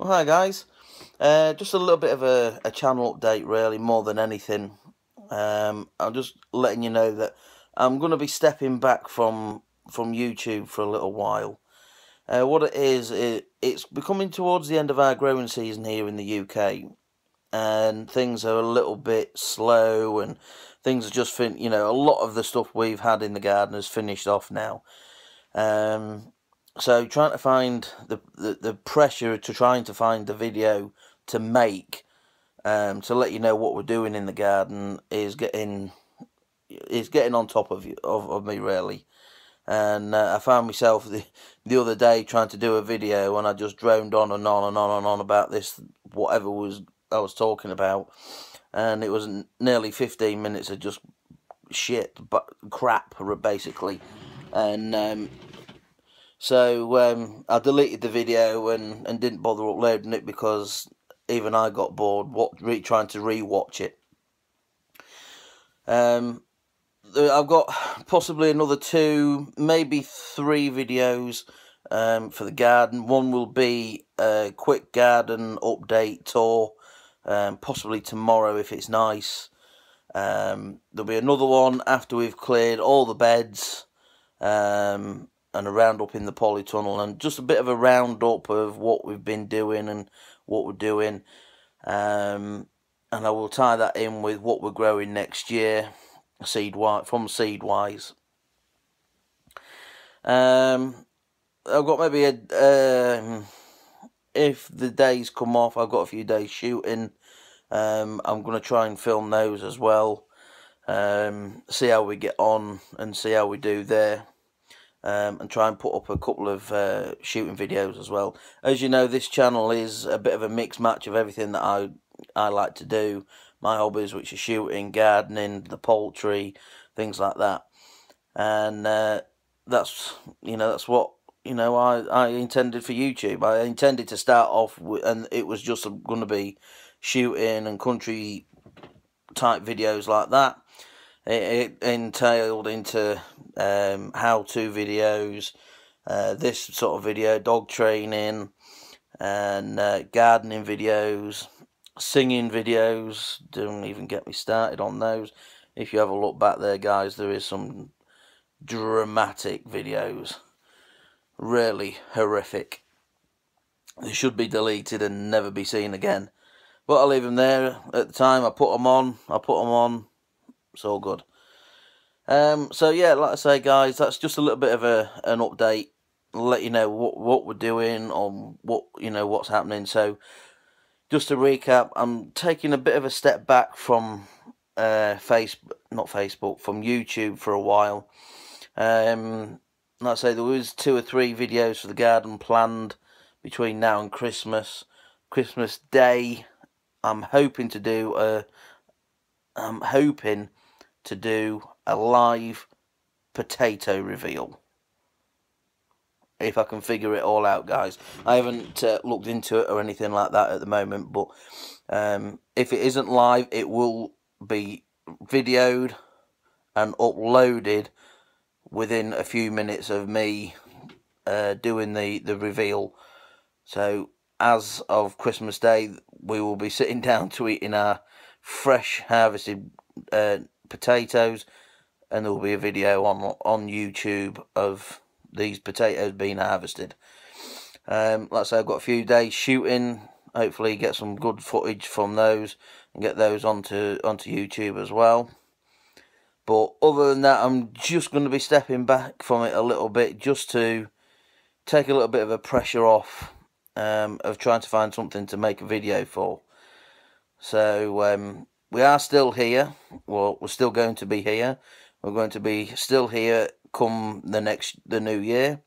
Well, hi guys. Uh, just a little bit of a, a channel update, really, more than anything. Um, I'm just letting you know that I'm going to be stepping back from from YouTube for a little while. Uh, what it is, it, it's becoming towards the end of our growing season here in the UK, and things are a little bit slow, and things are just fin. You know, a lot of the stuff we've had in the garden has finished off now. Um, so trying to find the, the, the pressure to trying to find the video to make um, to let you know what we're doing in the garden is getting is getting on top of you of, of me really. And uh, I found myself the, the other day trying to do a video and I just droned on and on and on and on about this whatever was I was talking about. And it was nearly 15 minutes of just shit but crap basically. And um, so um, I deleted the video and, and didn't bother uploading it because even I got bored what, re, trying to re-watch it. Um, I've got possibly another two, maybe three videos um, for the garden. One will be a quick garden update tour, um, possibly tomorrow if it's nice. Um, there'll be another one after we've cleared all the beds um, and a roundup in the polytunnel and just a bit of a roundup of what we've been doing and what we're doing. Um, and I will tie that in with what we're growing next year seed wise from Seedwise um, I've got maybe a um, if the days come off I've got a few days shooting. Um, I'm going to try and film those as well. Um, see how we get on and see how we do there um, and try and put up a couple of uh, shooting videos as well. As you know, this channel is a bit of a mixed match of everything that I I like to do. My hobbies, which are shooting, gardening, the poultry, things like that, and uh, that's you know that's what you know I I intended for YouTube. I intended to start off with, and it was just going to be shooting and country type videos like that it, it entailed into um, how-to videos, uh, this sort of video, dog training, and uh, gardening videos, singing videos. Don't even get me started on those. If you have a look back there, guys, there is some dramatic videos. Really horrific. They should be deleted and never be seen again. But I'll leave them there. At the time, I put them on. I put them on it's all good. Um, so yeah, like I say, guys, that's just a little bit of a an update. Let you know what what we're doing on what you know what's happening. So just to recap, I'm taking a bit of a step back from uh, Facebook, not Facebook, from YouTube for a while. Um, like I say, there was two or three videos for the garden planned between now and Christmas. Christmas Day, I'm hoping to do a. I'm hoping to do a live potato reveal. If I can figure it all out, guys. I haven't uh, looked into it or anything like that at the moment, but um, if it isn't live, it will be videoed and uploaded within a few minutes of me uh, doing the, the reveal. So, as of Christmas Day, we will be sitting down to eating our fresh harvested uh, potatoes and there will be a video on on YouTube of these potatoes being harvested. Um, like I say, I've got a few days shooting. Hopefully, get some good footage from those and get those onto onto YouTube as well. But other than that, I'm just going to be stepping back from it a little bit just to take a little bit of a pressure off um, of trying to find something to make a video for. So um, we are still here. Well, we're still going to be here. We're going to be still here come the next the new year,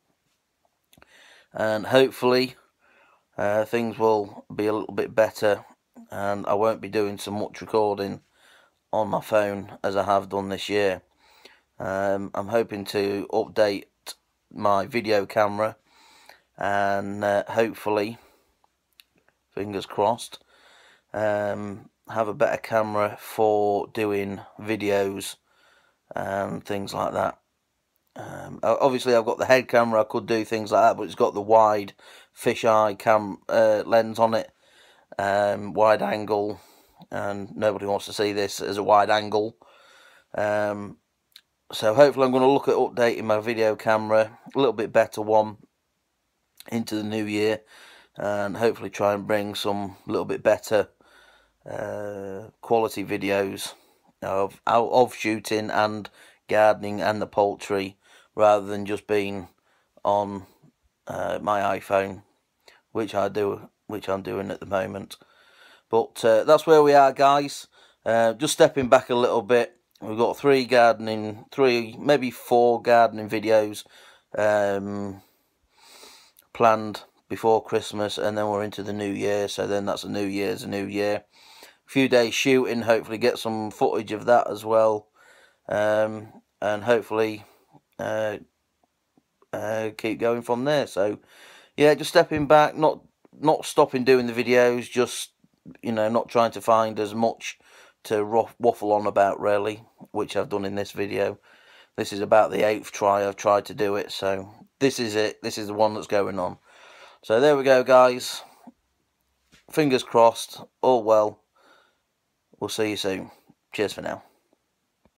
and hopefully uh, things will be a little bit better, and I won't be doing so much recording on my phone as I have done this year. Um, I'm hoping to update my video camera, and uh, hopefully, fingers crossed. Um, have a better camera for doing videos and things like that. Um, obviously, I've got the head camera. I could do things like that, but it's got the wide fisheye cam uh, lens on it, um, wide angle, and nobody wants to see this as a wide angle. Um, so hopefully, I'm going to look at updating my video camera, a little bit better one, into the new year, and hopefully try and bring some little bit better uh, quality videos of of shooting and gardening and the poultry rather than just being on uh, my iPhone, which I do, which I'm doing at the moment. But uh, that's where we are, guys. Uh, just stepping back a little bit. We've got three gardening, three maybe four gardening videos um, planned before Christmas, and then we're into the new year. So then that's a new year's a new year. Few days shooting, hopefully get some footage of that as well, um, and hopefully uh, uh, keep going from there. So, yeah, just stepping back, not not stopping doing the videos, just you know, not trying to find as much to waffle on about really, which I've done in this video. This is about the eighth try I've tried to do it, so this is it. This is the one that's going on. So there we go, guys. Fingers crossed. All well. We'll see you soon. Cheers for now.